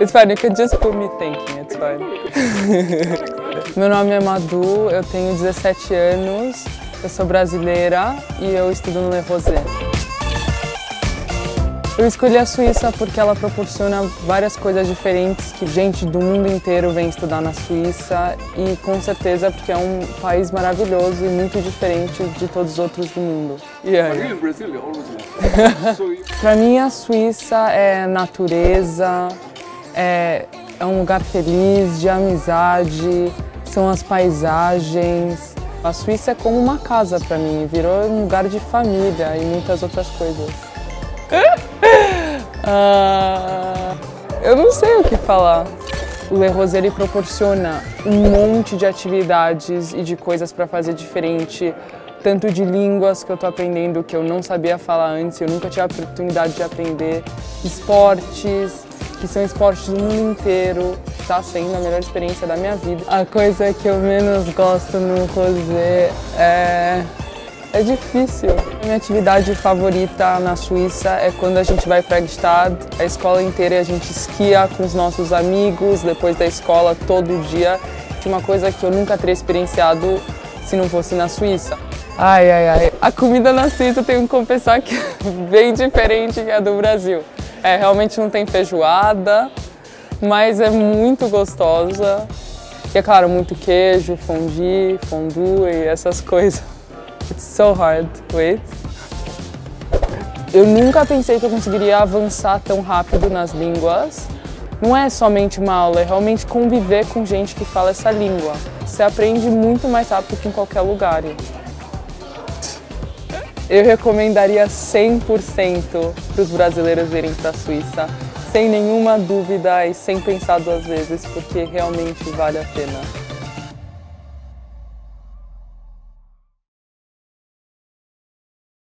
It's fine, you can just put me thinking, it's fine. Meu nome é Madu, eu tenho 17 anos, eu sou brasileira e eu estudo no Le Rosé. Eu escolhi a Suíça porque ela proporciona várias coisas diferentes que gente do mundo inteiro vem estudar na Suíça e com certeza porque é um país maravilhoso e muito diferente de todos os outros do mundo. Yeah, yeah. Para mim a Suíça é natureza, é, é um lugar feliz, de amizade, são as paisagens. A Suíça é como uma casa para mim, virou um lugar de família e muitas outras coisas. Ah, eu não sei o que falar. O Le Rose ele proporciona um monte de atividades e de coisas para fazer diferente, tanto de línguas que eu estou aprendendo que eu não sabia falar antes, eu nunca tive a oportunidade de aprender, esportes, que são esportes do mundo inteiro, está sendo a melhor experiência da minha vida. A coisa que eu menos gosto no Rosé é é difícil. A minha atividade favorita na Suíça é quando a gente vai para Gstad, a escola inteira a gente esquia com os nossos amigos, depois da escola, todo dia. Que uma coisa que eu nunca teria experienciado se não fosse na Suíça. Ai, ai, ai. A comida na Suíça, tenho que confessar que é bem diferente que a do Brasil. É, realmente não tem feijoada, mas é muito gostosa. E é claro, muito queijo, fondue, fondue e essas coisas. It's so hard. Wait. Eu nunca pensei que eu conseguiria avançar tão rápido nas línguas. Não é somente uma aula, é realmente conviver com gente que fala essa língua. Você aprende muito mais rápido que em qualquer lugar. Eu recomendaria 100% para os brasileiros virem para a Suíça, sem nenhuma dúvida e sem pensar duas vezes, porque realmente vale a pena.